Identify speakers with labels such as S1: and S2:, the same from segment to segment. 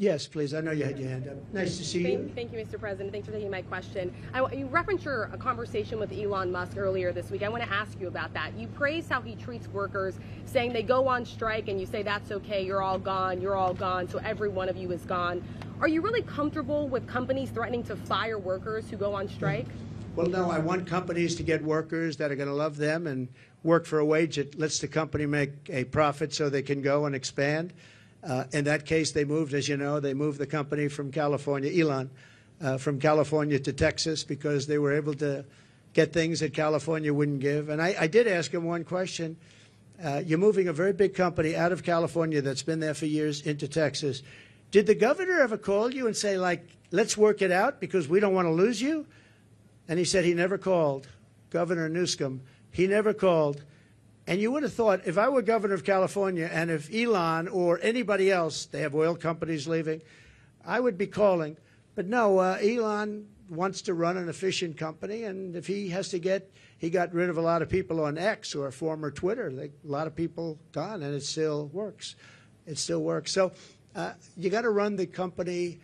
S1: Yes, please. I know you had your hand up. Nice to see you.
S2: Thank, you, Mr. President. Thanks for taking my question. I, you referenced your a conversation with Elon Musk earlier this week. I want to ask you about that. You praise how he treats workers, saying they go on strike and you say that's okay, you're all gone, you're all gone, so every one of you is gone. Are you really comfortable with companies threatening to fire workers who go on strike?
S1: Well, no, I want companies to get workers that are going to love them and work for a wage that lets the company make a profit so they can go and expand. Uh, in that case, they moved, as you know, they moved the company from California, Elon, uh, from California to Texas because they were able to get things that California wouldn't give. And I, I did ask him one question. Uh, you're moving a very big company out of California that's been there for years into Texas. Did the governor ever call you and say, like, let's work it out because we don't want to lose you? And he said he never called. Governor Newsom, he never called. And you would have thought if I were governor of California and if Elon or anybody else, they have oil companies leaving, I would be calling. But no, uh, Elon wants to run an efficient company, and if he has to get, he got rid of a lot of people on X or former Twitter. They, a lot of people gone, and it still works. It still works. So uh, you got to run the company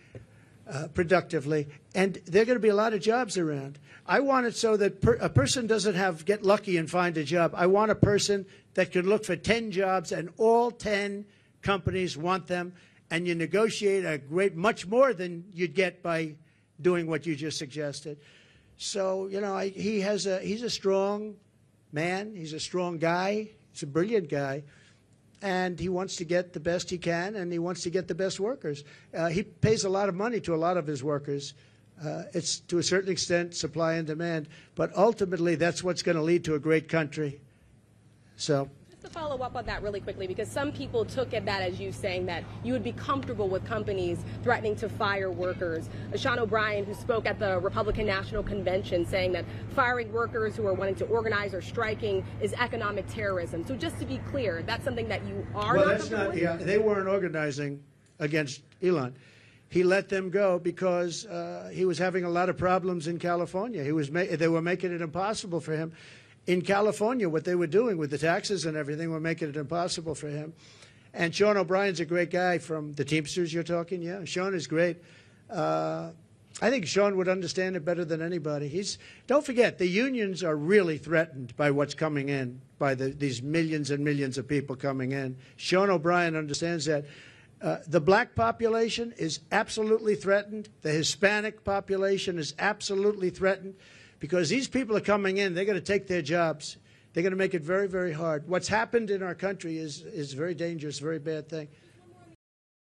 S1: uh, productively, and there are going to be a lot of jobs around. I want it so that per, a person doesn't have get lucky and find a job. I want a person that can look for 10 jobs, and all 10 companies want them, and you negotiate a great, much more than you'd get by doing what you just suggested. So you know, I, he has a he's a strong man. He's a strong guy. He's a brilliant guy and he wants to get the best he can, and he wants to get the best workers. Uh, he pays a lot of money to a lot of his workers. Uh, it's to a certain extent supply and demand, but ultimately that's what's going to lead to a great country. So.
S2: To follow up on that really quickly, because some people took at that as you saying that you would be comfortable with companies threatening to fire workers. Sean O'Brien, who spoke at the Republican National Convention, saying that firing workers who are wanting to organize or striking is economic terrorism. So just to be clear, that's something that you are.
S1: Well,
S2: not
S1: that's not.
S2: with?
S1: Yeah, they weren't organizing against Elon. He let them go because uh, he was having a lot of problems in California. He was they were making it impossible for him in California, what they were doing with the taxes and everything were making it impossible for him. And Sean O'Brien's a great guy from the Teamsters you're talking. Yeah, Sean is great. Uh, I think Sean would understand it better than anybody. He's don't forget the unions are really threatened by what's coming in, by the, these millions and millions of people coming in. Sean O'Brien understands that. Uh, the black population is absolutely threatened. The Hispanic population is absolutely threatened because these people are coming in. They're going to take their jobs. They're going to make it very, very hard. What's happened in our country is is a very dangerous, very bad thing.